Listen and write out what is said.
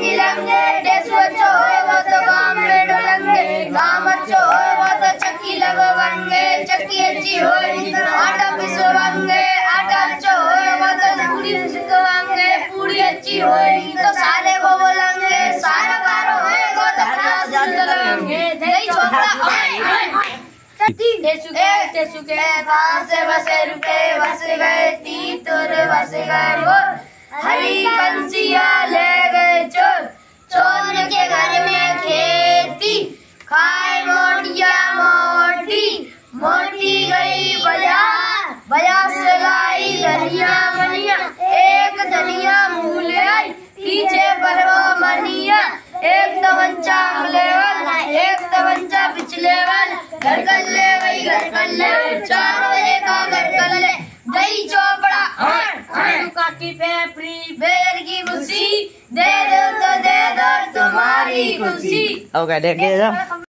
जिलंगे देश अच्छो होए वो तो गाँव में डोलंगे गाँव अच्छो होए वो तो चक्की लगवाएँगे चक्की अच्छी होए आटा पिसवाएँगे आटा अच्छो होए वो तो पूरी पिसवाएँगे पूरी अच्छी होए तो सारे को बोलेंगे सारा कारो होए वो तो प्याज लगेंगे दही छोकरा बसे बसे रुके बस गए ती तोरे बस गए वो खाए मोटिया मोटी मोटी गई बाज़ार। बाज़ार से लाई धनिया मनिया एक धनिया मूल आई पीछे परवा मनिया। एक तवंचा अगले वाल एक तवंचा पिछले वाल घर कर ले गई घर कर ले। चार बजे का घर कर ले। गई चौपड़ा काकी पेपरी बेर की खुशी दे दो तो दे दो तुम्हारी खुशी। Đẹp ghê đó